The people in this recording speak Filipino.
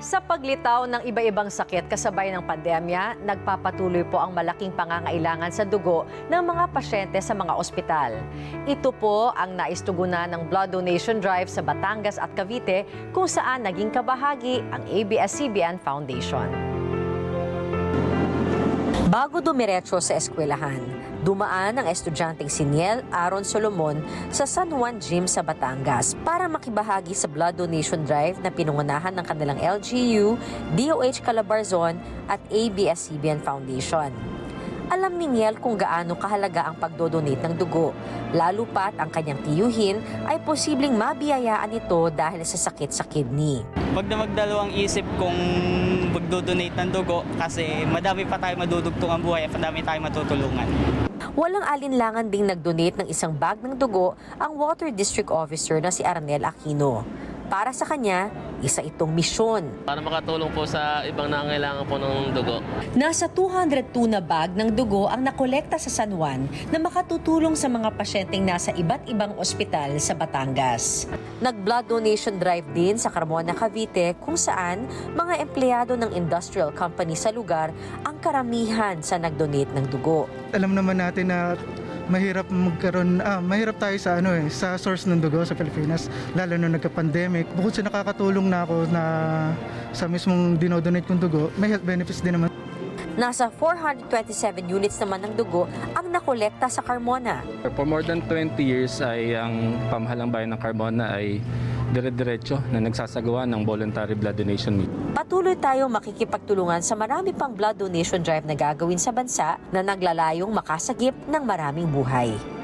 Sa paglitaw ng iba-ibang sakit kasabay ng pandemya, nagpapatuloy po ang malaking pangangailangan sa dugo ng mga pasyente sa mga ospital. Ito po ang naistugunan ng blood donation drive sa Batangas at Cavite kung saan naging kabahagi ang ABS-CBN Foundation. Bago dumiretso sa eskwelahan, dumaan ang estudyanteng si Niel Aaron Solomon sa San Juan Gym sa Batangas para makibahagi sa blood donation drive na pinungunahan ng kanilang LGU, DOH Calabarzon at ABS-CBN Foundation. Alam ni Niel kung gaano kahalaga ang pagdodonate ng dugo, lalo pat ang kanyang tiyuhin ay posibleng mabiyayaan ito dahil sa sakit sa kidney. Wag na magdalawang isip kung magdodonate ng dugo kasi madami pa tayo madudugtong ang buhay at madami tayo matutulungan. Walang alinlangan ding nag-donate ng isang bag ng dugo ang Water District Officer na si Arnel Aquino. Para sa kanya, isa itong misyon. para makatulong po sa ibang nangangailangan po ng dugo. Nasa 202 na bag ng dugo ang nakolekta sa San Juan na makatutulong sa mga pasyenteng nasa iba't ibang ospital sa Batangas. Nag-blood donation drive din sa Carmona, Cavite kung saan mga empleyado ng industrial company sa lugar ang karamihan sa nag-donate ng dugo. alam naman natin na mahirap magkaroon ah, mahirap tayo sa ano eh sa source ng dugo sa Pilipinas lalo na nagka-pandemic. Bukod sa nakakatulong na ako na sa mismong dinodonate kong dugo may health benefits din naman Nasa 427 units naman ng dugo ang nakolekta sa Carmona. For more than 20 years ay ang pamahalang bayan ng Carbona ay dire-diretso na nagsasagawa ng voluntary blood donation meet. Patuloy tayong makikipagtulungan sa marami pang blood donation drive na gagawin sa bansa na naglalayong makasagip ng maraming buhay.